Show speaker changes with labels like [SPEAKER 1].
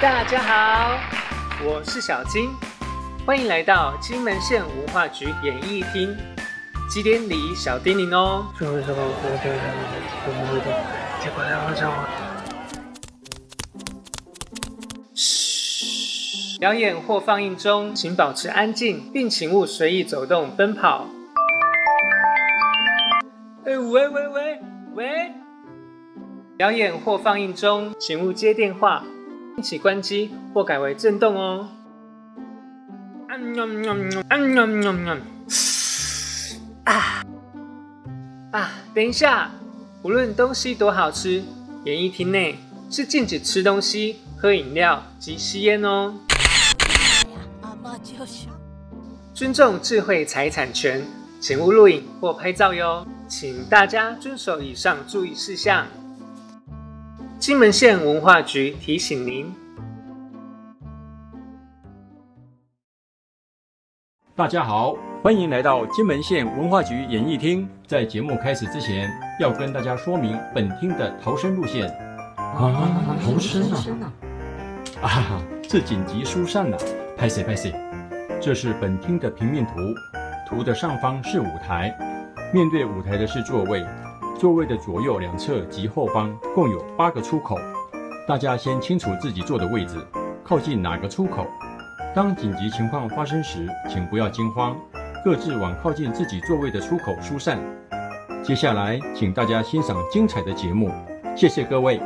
[SPEAKER 1] 大家好，我是小金，欢迎来到金门县文化局演艺厅。几点礼小叮咛哦。嘘，表演或放映中，请保持安静，并请勿随意走动、奔跑。哎，喂喂喂喂！表演或放映中，请勿接电话，并且关机或改为震动哦。啊啊！等一下，无论东西多好吃，演艺厅内是禁止吃东西、喝饮料及吸烟哦。尊重智慧财产权，请勿录影或拍照哟。请大家遵守以上注意事项。金门县文化局提醒您。
[SPEAKER 2] 大家好，欢迎来到金门县文化局演艺厅。在节目开始之前，要跟大家说明本厅的逃生路线。
[SPEAKER 3] 啊，逃生啊！
[SPEAKER 2] 啊，这紧急疏散了。拍谁拍谁。这是本厅的平面图，图的上方是舞台。面对舞台的是座位，座位的左右两侧及后方共有八个出口，大家先清楚自己坐的位置，靠近哪个出口。当紧急情况发生时，请不要惊慌，各自往靠近自己座位的出口疏散。接下来，请大家欣赏精彩的节目，谢谢各位。